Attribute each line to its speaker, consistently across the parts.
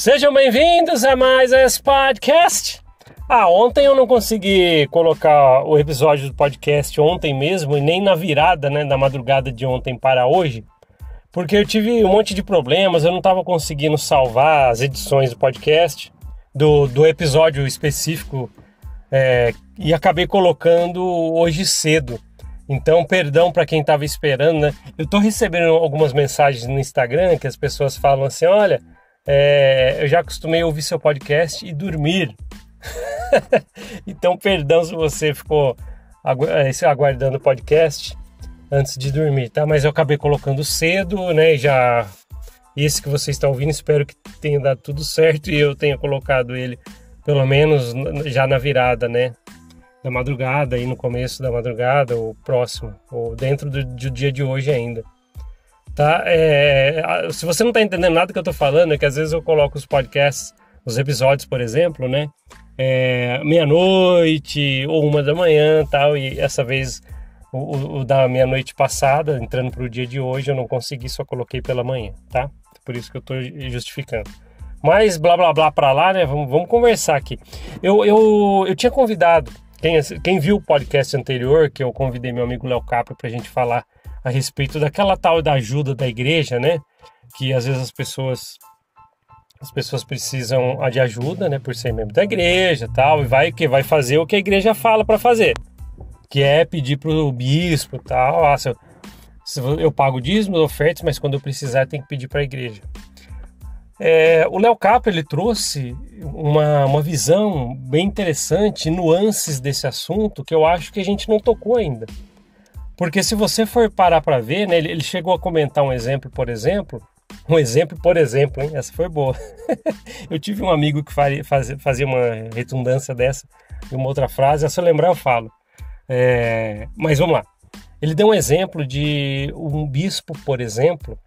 Speaker 1: Sejam bem-vindos a mais esse podcast. Ah, ontem eu não consegui colocar o episódio do podcast ontem mesmo e nem na virada, né, da madrugada de ontem para hoje, porque eu tive um monte de problemas, eu não estava conseguindo salvar as edições do podcast do, do episódio específico é, e acabei colocando hoje cedo. Então, perdão para quem estava esperando, né? Eu estou recebendo algumas mensagens no Instagram que as pessoas falam assim: olha, é, eu já acostumei a ouvir seu podcast e dormir. então, perdão se você ficou é, aguardando o podcast antes de dormir, tá? Mas eu acabei colocando cedo, né? Já esse que você está ouvindo, espero que tenha dado tudo certo e eu tenha colocado ele pelo menos já na virada, né? Da madrugada, aí no começo da madrugada, ou próximo, ou dentro do, do dia de hoje ainda. Tá? É, se você não está entendendo nada que eu estou falando, é que às vezes eu coloco os podcasts, os episódios, por exemplo, né? É, meia-noite ou uma da manhã tal, e essa vez o, o da meia-noite passada, entrando para o dia de hoje, eu não consegui, só coloquei pela manhã, tá? Por isso que eu estou justificando. Mas blá blá blá para lá, né? Vamos, vamos conversar aqui. Eu, eu, eu tinha convidado, quem, quem viu o podcast anterior, que eu convidei meu amigo Léo Capra para a gente falar a respeito daquela tal da ajuda da igreja, né? Que às vezes as pessoas as pessoas precisam de ajuda, né, por ser membro da igreja, tal, e vai que vai fazer o que a igreja fala para fazer, que é pedir pro bispo, tal, ah, se eu, se eu pago dízimos, ofertas, mas quando eu precisar tem que pedir para a igreja. É, o Léo Capra ele trouxe uma, uma visão bem interessante, nuances desse assunto que eu acho que a gente não tocou ainda. Porque se você for parar para ver, né, ele, ele, chegou a comentar um exemplo, por exemplo, um exemplo, por exemplo, hein, essa foi boa. eu tive um amigo que fazia, uma redundância dessa, de uma outra frase, se eu lembrar eu falo. É, mas vamos lá. Ele deu um exemplo de um bispo, por exemplo,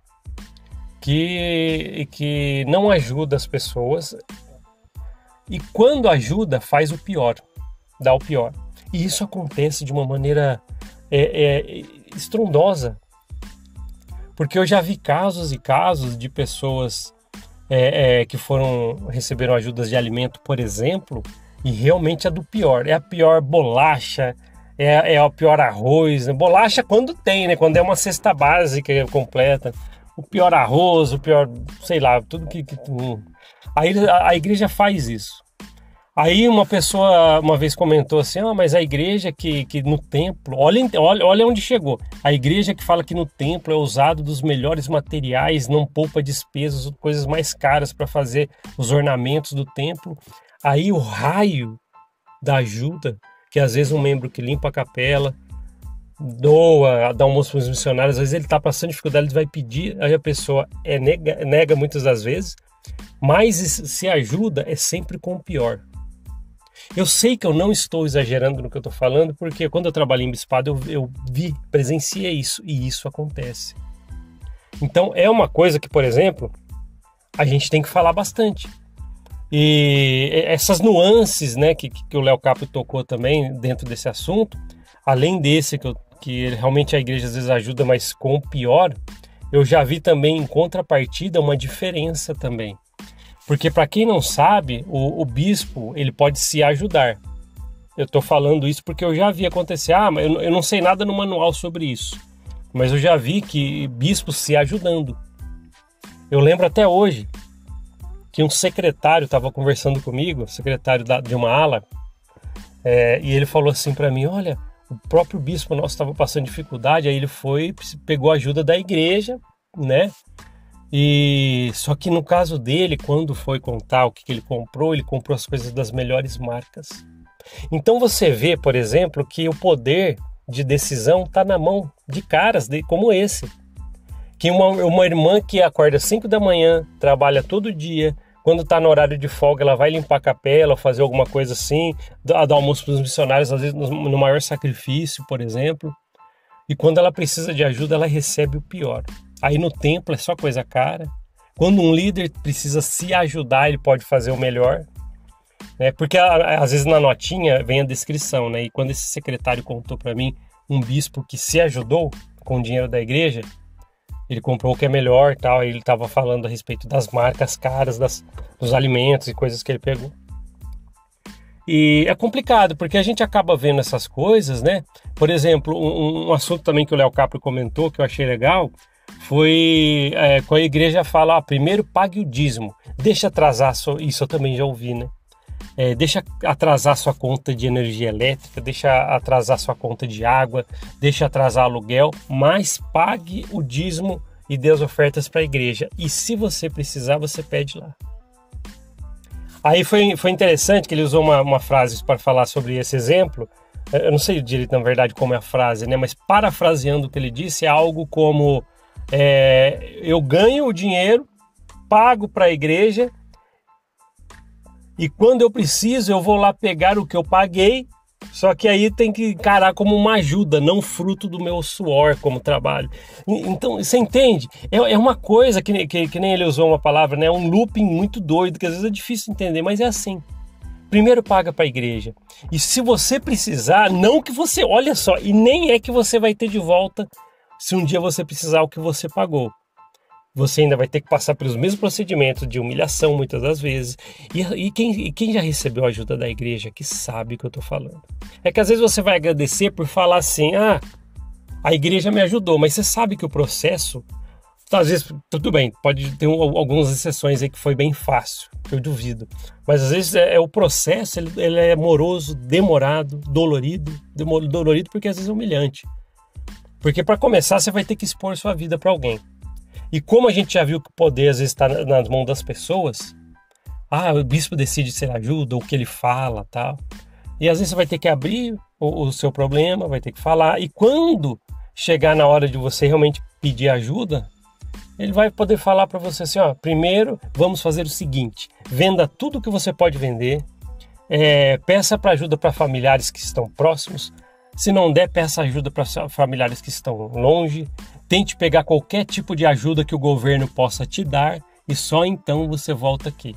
Speaker 1: que, que não ajuda as pessoas e quando ajuda faz o pior, dá o pior. E isso acontece de uma maneira é, é, estrondosa, porque eu já vi casos e casos de pessoas é, é que foram receberam ajudas de alimento, por exemplo, e realmente é do pior. É a pior bolacha, é, é o pior arroz. Né? Bolacha quando tem, né? Quando é uma cesta básica completa o pior arroz, o pior, sei lá, tudo que. que aí a, a, igreja faz isso. Aí uma pessoa uma vez comentou assim: ah, mas a igreja que, que no templo, olha, olha, olha onde chegou. A igreja que fala que no templo é usado dos melhores materiais, não poupa despesas, coisas mais caras para fazer os ornamentos do templo. Aí o raio da ajuda, que às vezes um membro que limpa a capela, doa, dá almoço para os missionários, às vezes ele está passando dificuldade, ele vai pedir, aí a pessoa é nega, nega muitas das vezes, mas se ajuda é sempre com o pior. Eu sei que eu não estou exagerando no que eu estou falando, porque quando eu trabalhei em bispado eu, eu vi, presenciei isso, e isso acontece. Então é uma coisa que, por exemplo, a gente tem que falar bastante. E essas nuances né, que, que o Léo Capo tocou também dentro desse assunto, além desse que eu que realmente a igreja às vezes ajuda, mas com o pior, eu já vi também em contrapartida uma diferença também. Porque para quem não sabe, o, o, bispo ele pode se ajudar. Eu estou falando isso porque eu já vi acontecer. Ah, mas eu, eu não sei nada no manual sobre isso. Mas eu já vi que bispos se ajudando. Eu lembro até hoje que um secretário estava conversando comigo, secretário da, de uma ala, é, e ele falou assim para mim: Olha, o próprio bispo nosso estava passando dificuldade, aí ele foi, pegou ajuda da igreja, né? E só que no caso dele, quando foi contar o que, ele comprou, ele comprou as coisas das melhores marcas. Então você vê, por exemplo, que o poder de decisão está na mão de caras de, como esse. Que uma, uma irmã que acorda às 5 da manhã, trabalha todo dia, quando está no horário de folga, ela vai limpar a capela, fazer alguma coisa assim, dar, dar almoço para os missionários, às vezes no maior sacrifício, por exemplo. E quando ela precisa de ajuda, ela recebe o pior. Aí no templo é só coisa cara. Quando um líder precisa se ajudar, ele pode fazer o melhor. Né? Porque às vezes na notinha vem a descrição, né? E quando esse secretário contou para mim um bispo que se ajudou com o dinheiro da igreja, ele comprou o que é melhor tal. ele estava falando a respeito das marcas caras das, dos alimentos e coisas que ele pegou. E é complicado, porque a gente acaba vendo essas coisas, né? Por exemplo, um, um assunto também que o Léo Capri comentou, que eu achei legal, foi é, quando a igreja fala, ah, primeiro pague o dízimo, deixa atrasar, isso eu também já ouvi, né? É, deixa atrasar sua conta de energia elétrica, deixa atrasar sua conta de água, deixa atrasar aluguel, mas pague o dízimo e dê as ofertas para a igreja. E se você precisar, você pede lá. Aí foi, foi interessante que ele usou uma, uma frase para falar sobre esse exemplo. Eu não sei direito, na verdade, como é a frase, né? mas parafraseando o que ele disse, é algo como: é, eu ganho o dinheiro, pago para a igreja e quando eu preciso, eu vou lá pegar o que eu paguei, só que aí tem que encarar como uma ajuda, não fruto do meu suor como trabalho. Então, você entende? É, é uma coisa que, que, que, nem ele usou uma palavra, né? Um looping muito doido, que às vezes é difícil entender, mas é assim. Primeiro paga para a igreja. E se você precisar, não que você, olha só, e nem é que você vai ter de volta se um dia você precisar o que você pagou você ainda vai ter que passar pelos mesmos procedimentos de humilhação muitas das vezes. E, e, quem, e quem já recebeu a ajuda da igreja que sabe o que eu estou falando. É que às vezes você vai agradecer por falar assim: ah, a igreja me ajudou, mas você sabe que o processo. Às vezes, tudo bem, pode ter um, algumas exceções aí que foi bem fácil, eu duvido. Mas às vezes é, é o processo, ele, ele, é moroso, demorado, dolorido. Dolorido porque às vezes é humilhante. Porque para começar, você vai ter que expor sua vida para alguém. E como a gente já viu que o poder às vezes está nas mãos das pessoas, ah, o bispo decide se ele ajuda, o que ele fala, tal. E às vezes você vai ter que abrir o, o seu problema, vai ter que falar. E quando chegar na hora de você realmente pedir ajuda, ele vai poder falar para você assim, ó, primeiro vamos fazer o seguinte, venda tudo que você pode vender, é, peça para ajuda para familiares que estão próximos, se não der, peça ajuda para familiares que estão longe, Tente pegar qualquer tipo de ajuda que o governo possa te dar e só então você volta aqui.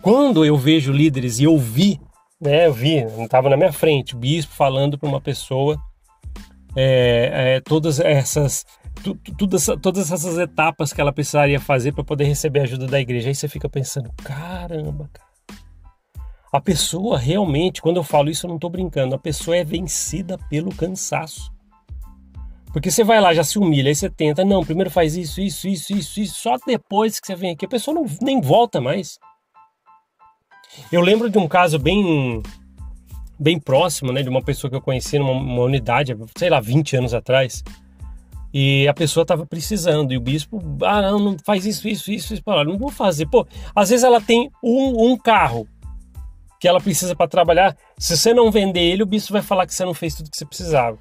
Speaker 1: Quando eu vejo líderes e eu vi, né, eu vi, não estava na minha frente, o bispo falando para uma pessoa é, é, todas essas todas, todas essas etapas que ela precisaria fazer para poder receber ajuda da igreja. Aí você fica pensando, caramba, cara. A pessoa realmente, quando eu falo isso, eu não estou brincando, a pessoa é vencida pelo cansaço. Porque você vai lá, já se humilha, aí você tenta, não, primeiro faz isso, isso, isso, isso, isso, só depois que você vem aqui, a pessoa não, nem volta mais. Eu lembro de um caso bem bem próximo, né, de uma pessoa que eu conheci numa unidade, sei lá, 20 anos atrás. E a pessoa estava precisando, e o bispo, ah, não, não faz isso, isso, isso, isso, não vou fazer. Pô, às vezes ela tem um, um carro que ela precisa para trabalhar. Se você não vender ele, o bispo vai falar que você não fez tudo que você precisava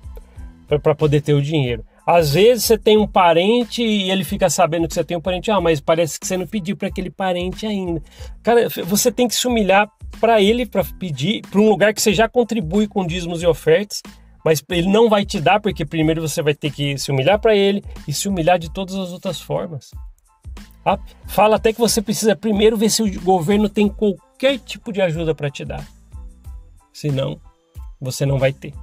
Speaker 1: para poder ter o dinheiro. Às vezes você tem um parente e ele fica sabendo que você tem um parente, ah, mas parece que você não pediu para aquele parente ainda. Cara, você tem que se humilhar para ele para pedir para um lugar que você já contribui com dízimos e ofertas, mas ele não vai te dar porque primeiro você vai ter que se humilhar para ele e se humilhar de todas as outras formas. Ah, fala até que você precisa primeiro ver se o governo tem qualquer tipo de ajuda para te dar. Senão, você não vai ter.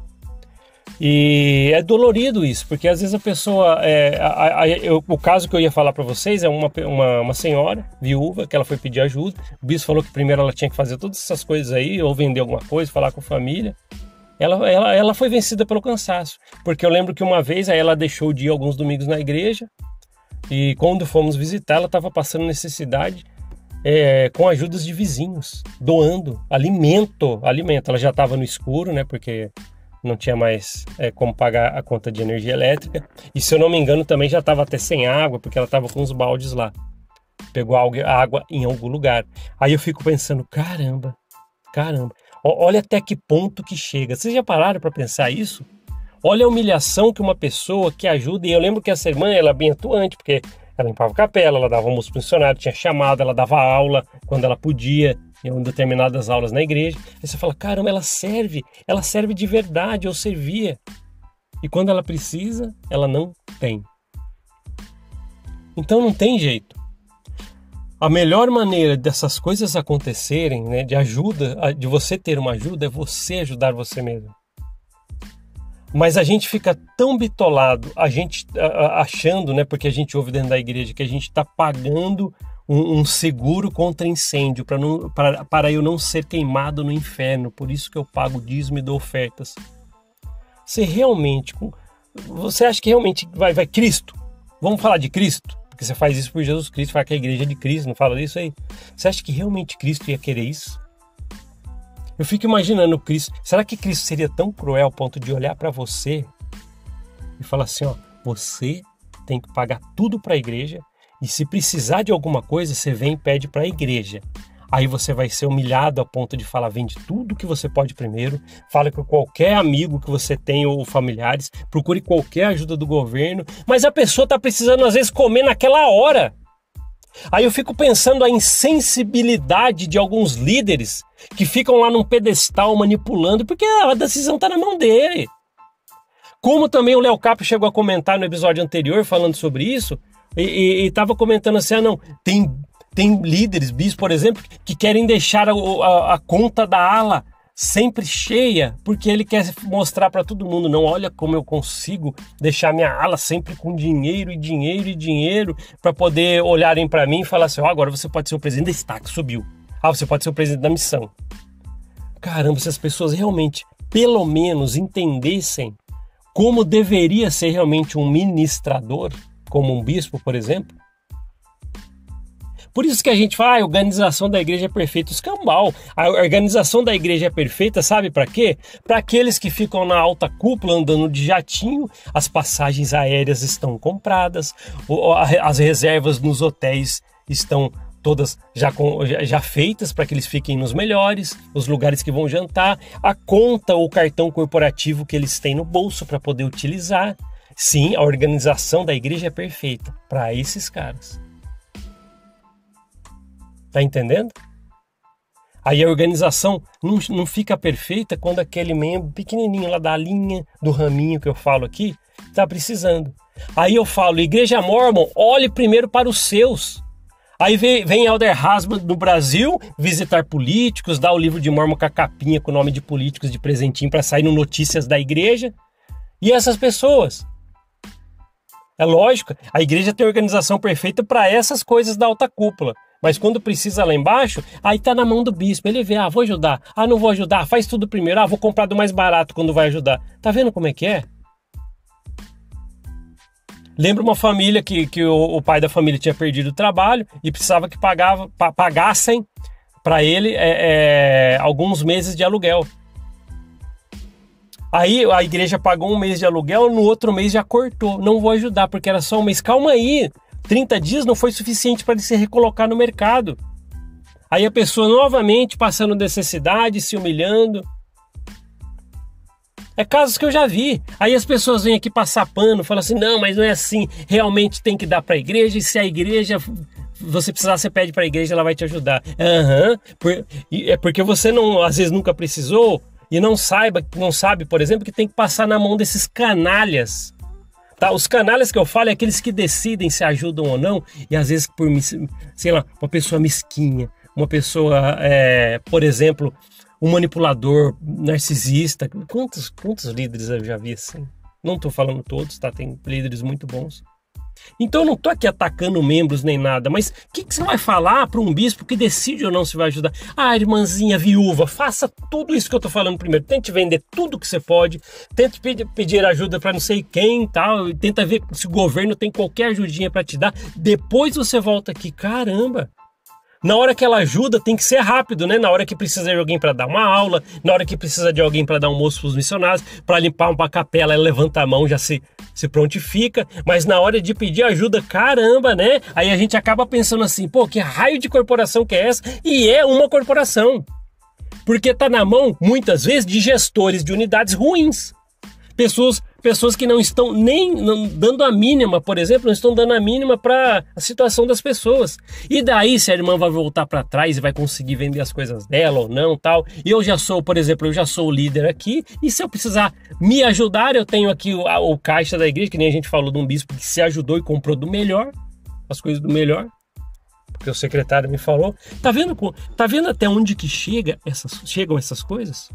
Speaker 1: E é dolorido isso, porque às vezes a pessoa. É, a, a, eu, o caso que eu ia falar para vocês é uma, uma, uma, senhora viúva que ela foi pedir ajuda. O bispo falou que primeiro ela tinha que fazer todas essas coisas aí, ou vender alguma coisa, falar com a família. Ela, ela, ela foi vencida pelo cansaço, porque eu lembro que uma vez aí ela deixou de ir alguns domingos na igreja e quando fomos visitar, ela estava passando necessidade é, com ajudas de vizinhos, doando alimento, alimento. Ela já estava no escuro, né? Porque não tinha mais é, como pagar a conta de energia elétrica. E se eu não me engano, também já estava até sem água, porque ela estava com os baldes lá. Pegou água em algum lugar. Aí eu fico pensando, caramba, caramba, olha até que ponto que chega. Vocês já pararam para pensar isso? Olha a humilhação que uma pessoa que ajuda, e eu lembro que essa irmã, ela é bem atuante, porque ela limpava capela, ela dava almoço para funcionário, tinha chamada, ela dava aula quando ela podia, em determinadas aulas na igreja. Aí você fala, caramba, ela serve, ela serve de verdade, ou servia. E quando ela precisa, ela não tem. Então não tem jeito. A melhor maneira dessas coisas acontecerem, né, de ajuda, de você ter uma ajuda, é você ajudar você mesmo. Mas a gente fica tão bitolado, a gente achando, né, porque a gente ouve dentro da igreja que a gente está pagando um, um, seguro contra incêndio para não para, eu não ser queimado no inferno. Por isso que eu pago dízimo e dou ofertas. Você realmente, você acha que realmente vai vai Cristo? Vamos falar de Cristo? Porque você faz isso por Jesus Cristo, fala que a igreja é de Cristo, não fala disso aí. Você acha que realmente Cristo ia querer isso? Eu fico imaginando Cristo. Será que Cristo seria tão cruel ao ponto de olhar para você e falar assim: ó, você tem que pagar tudo para a igreja e se precisar de alguma coisa, você vem e pede para a igreja. Aí você vai ser humilhado a ponto de falar: vende tudo que você pode primeiro, fala com qualquer amigo que você tem ou familiares, procure qualquer ajuda do governo, mas a pessoa está precisando às vezes comer naquela hora. Aí eu fico pensando a insensibilidade de alguns líderes que ficam lá num pedestal manipulando, porque a decisão está na mão dele. Como também o Léo Capo chegou a comentar no episódio anterior falando sobre isso, e estava comentando assim: ah, não, tem, tem líderes, bis, por exemplo, que querem deixar a, a, a conta da ala sempre cheia, porque ele quer mostrar para todo mundo, não, olha como eu consigo deixar minha ala sempre com dinheiro e dinheiro e dinheiro para poder olharem para mim e falar assim, oh, agora você pode ser o presidente da destaque, subiu. Ah, você pode ser o presidente da missão. Caramba, se as pessoas realmente, pelo menos, entendessem como deveria ser realmente um ministrador, como um bispo, por exemplo, por isso que a gente fala, ah, a organização da igreja é perfeita. Escambau. A organização da igreja é perfeita, sabe para quê? Para aqueles que ficam na alta cúpula andando de jatinho, as passagens aéreas estão compradas, as reservas nos hotéis estão todas já, com, já feitas para que eles fiquem nos melhores, os lugares que vão jantar, a conta ou cartão corporativo que eles têm no bolso para poder utilizar. Sim, a organização da igreja é perfeita para esses caras. Tá entendendo? Aí a organização não, não fica perfeita quando aquele membro pequenininho lá da linha, do raminho que eu falo aqui, está precisando. Aí eu falo, Igreja Mormon, olhe primeiro para os seus. Aí vem, vem Elder Hasman do Brasil visitar políticos, dar o livro de Mormon com a capinha com o nome de políticos de presentinho para sair no Notícias da Igreja. E essas pessoas? É lógico, a igreja tem organização perfeita para essas coisas da alta cúpula. Mas quando precisa lá embaixo, aí tá na mão do bispo. Ele vê, ah, vou ajudar. Ah, não vou ajudar. Faz tudo primeiro. Ah, vou comprar do mais barato quando vai ajudar. Tá vendo como é que é? Lembra uma família que, que o, o pai da família tinha perdido o trabalho e precisava que pagava, pa, pagassem para ele é, é, alguns meses de aluguel. Aí a igreja pagou um mês de aluguel, no outro mês já cortou. Não vou ajudar, porque era só um mês. Calma aí, 30 dias não foi suficiente para ele se recolocar no mercado. Aí a pessoa novamente passando necessidade, se humilhando. É casos que eu já vi. Aí as pessoas vêm aqui passar pano, falam assim: não, mas não é assim. Realmente tem que dar para a igreja, e se a igreja. Você precisar, você pede para a igreja, ela vai te ajudar. Aham. Uhum. É porque você não, às vezes nunca precisou e não saiba, não sabe, por exemplo, que tem que passar na mão desses canalhas Tá? Os canalhas que eu falo é aqueles que decidem se ajudam ou não, e às vezes por, sei lá, uma pessoa mesquinha, uma pessoa, é, por exemplo, um manipulador, narcisista. Quantos, quantos líderes eu já vi assim? Não estou falando todos, tá? Tem líderes muito bons. Então eu não estou aqui atacando membros nem nada, mas o que, que, você vai falar para um bispo que decide ou não se vai ajudar? Ah, irmãzinha viúva, faça tudo isso que eu estou falando primeiro. Tente vender tudo que você pode, tente pedir, ajuda para não sei quem tal, tenta ver se o governo tem qualquer ajudinha para te dar. Depois você volta aqui, caramba. Na hora que ela ajuda, tem que ser rápido, né? Na hora que precisa de alguém para dar uma aula, na hora que precisa de alguém para dar um almoço para os missionários, para limpar uma capela, ela levanta a mão, já se, se prontifica. Mas na hora de pedir ajuda, caramba, né? Aí a gente acaba pensando assim, pô, que raio de corporação que é essa? E é uma corporação. Porque tá na mão, muitas vezes, de gestores de unidades ruins. Pessoas pessoas que não estão nem não, dando a mínima, por exemplo, não estão dando a mínima para a situação das pessoas. E daí se a irmã vai voltar para trás e vai conseguir vender as coisas dela ou não, tal. E eu já sou, por exemplo, eu já sou o líder aqui, e se eu precisar me ajudar, eu tenho aqui o, a, o caixa da igreja, que nem a gente falou de um bispo que se ajudou e comprou do melhor, as coisas do melhor. Porque o secretário me falou. Tá vendo, tá vendo até onde que chega essas, chegam essas coisas?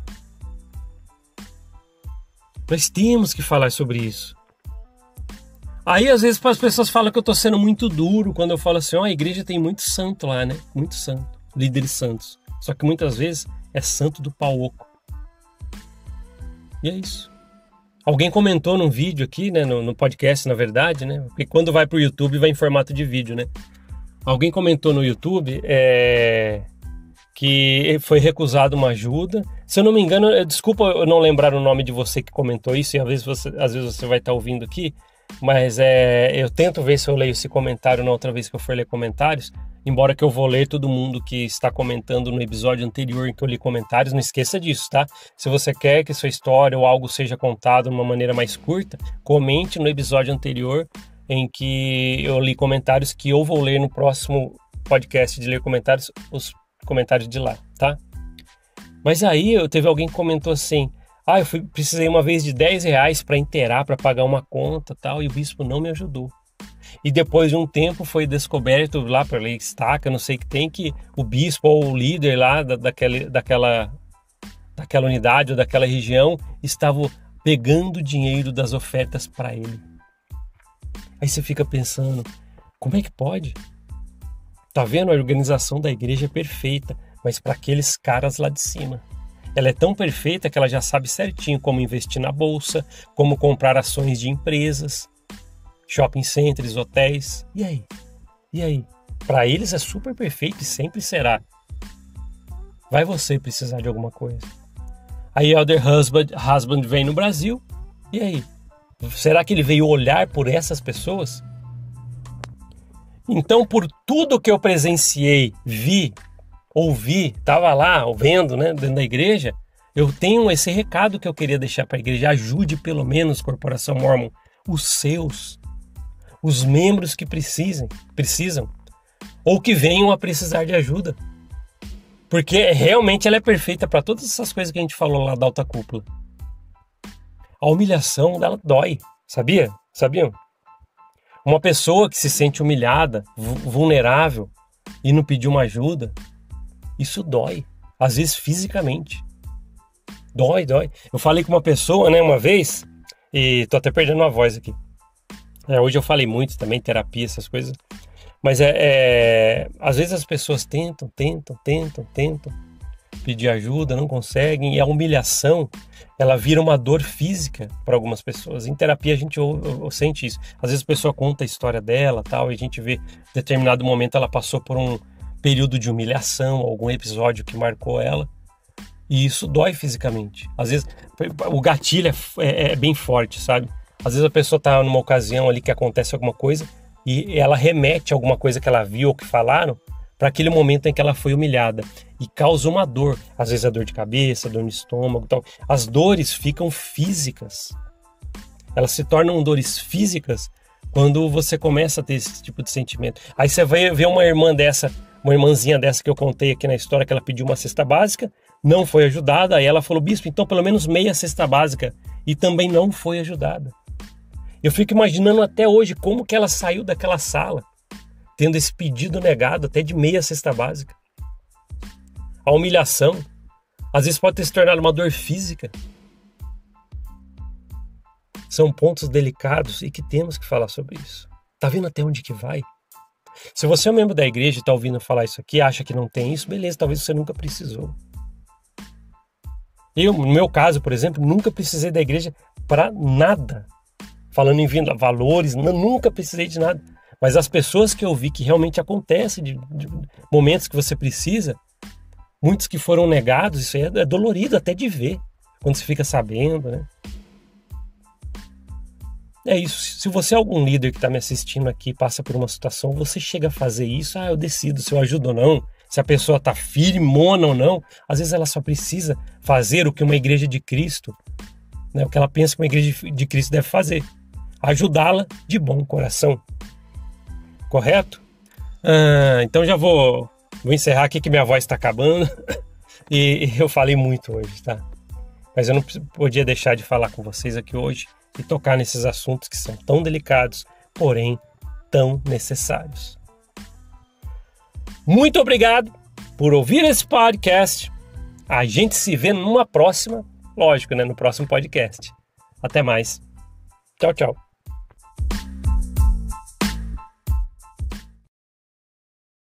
Speaker 1: Nós temos que falar sobre isso. Aí às vezes as pessoas falam que eu estou sendo muito duro quando eu falo assim, ó, oh, a igreja tem muito santo lá, né? Muito santo, líderes santos. Só que muitas vezes é santo do pau oco. E é isso. Alguém comentou num vídeo aqui, né, no, no podcast, na verdade, né? Porque quando vai para o YouTube vai em formato de vídeo, né? Alguém comentou no YouTube é, que foi recusado uma ajuda. Se eu não me engano, desculpa eu não lembrar o nome de você que comentou isso, e às vezes você, às vezes você vai estar ouvindo aqui, mas é, eu tento ver se eu leio esse comentário na outra vez que eu for ler comentários. Embora que eu vou ler todo mundo que está comentando no episódio anterior em que eu li comentários, não esqueça disso, tá? Se você quer que sua história ou algo seja contado de uma maneira mais curta, comente no episódio anterior em que eu li comentários que eu vou ler no próximo podcast de ler comentários, os comentários de lá, tá? Mas aí eu teve alguém que comentou assim: ah, eu fui, precisei uma vez de 10 reais para inteirar, para pagar uma conta tal, e o bispo não me ajudou. E depois de um tempo foi descoberto lá para lei estaca, não sei que tem, que o bispo ou o líder lá da, daquela, daquela, daquela unidade ou daquela região estava pegando dinheiro das ofertas para ele. Aí você fica pensando, como é que pode? Tá vendo? A organização da igreja é perfeita, mas para aqueles caras lá de cima. Ela é tão perfeita que ela já sabe certinho como investir na bolsa, como comprar ações de empresas, shopping centers, hotéis. E aí? E aí? Para eles é super perfeito e sempre será. Vai você precisar de alguma coisa. Aí Elder Husband, Husband vem no Brasil. E aí? Será que ele veio olhar por essas pessoas? Então, por tudo que eu presenciei, vi, ouvi, estava lá vendo, né, dentro da igreja, eu tenho esse recado que eu queria deixar para a igreja. Ajude pelo menos, Corporação Mormon, os seus os membros que precisem, precisam ou que venham a precisar de ajuda. Porque realmente ela é perfeita para todas essas coisas que a gente falou lá da alta cúpula. A humilhação dela dói, sabia? Sabiam? Uma pessoa que se sente humilhada, vulnerável e não pedir uma ajuda, isso dói, às vezes fisicamente. Dói, dói. Eu falei com uma pessoa, né, uma vez, e tô até perdendo a voz aqui. É, hoje eu falei muito também, terapia, essas coisas. Mas é, é, às vezes as pessoas tentam, tentam, tentam, tentam pedir ajuda, não conseguem, e a humilhação ela vira uma dor física para algumas pessoas. Em terapia a gente ou, ou, sente isso. Às vezes a pessoa conta a história dela, tal, e a gente vê em determinado momento ela passou por um período de humilhação, algum episódio que marcou ela. E isso dói fisicamente. Às vezes o gatilho é, é, é bem forte, sabe? Às vezes a pessoa está numa ocasião ali que acontece alguma coisa e ela remete alguma coisa que ela viu ou que falaram para aquele momento em que ela foi humilhada e causa uma dor, às vezes a dor de cabeça, dor no estômago, então as dores ficam físicas. Elas se tornam dores físicas quando você começa a ter esse tipo de sentimento. Aí você vai ver uma irmã dessa, uma irmãzinha dessa que eu contei aqui na história que ela pediu uma cesta básica, não foi ajudada, aí ela falou: "Bispo, então pelo menos meia cesta básica" e também não foi ajudada. Eu fico imaginando até hoje como que ela saiu daquela sala, tendo esse pedido negado até de meia cesta básica. A humilhação, às vezes pode ter se tornado uma dor física. São pontos delicados e que temos que falar sobre isso. Tá vendo até onde que vai? Se você é um membro da igreja e está ouvindo falar isso aqui, acha que não tem isso, beleza, talvez você nunca precisou. Eu, no meu caso, por exemplo, nunca precisei da igreja para nada falando em valores, nunca precisei de nada. Mas as pessoas que eu vi que realmente acontece, de, de momentos que você precisa, muitos que foram negados, isso é, é dolorido até de ver, quando você fica sabendo, né? É isso. Se você é algum líder que está me assistindo aqui passa por uma situação, você chega a fazer isso, ah, eu decido se eu ajudo ou não, se a pessoa está firmona ou não. Às vezes ela só precisa fazer o que uma igreja de Cristo, né, o que ela pensa que uma igreja de Cristo deve fazer ajudá-la de bom coração. Correto? Ah, então já vou, vou encerrar aqui que minha voz está acabando e, eu falei muito hoje, tá? Mas eu não podia deixar de falar com vocês aqui hoje e tocar nesses assuntos que são tão delicados, porém tão necessários. Muito obrigado por ouvir esse podcast. A gente se vê numa próxima, lógico, né, no próximo podcast. Até mais. Tchau, tchau.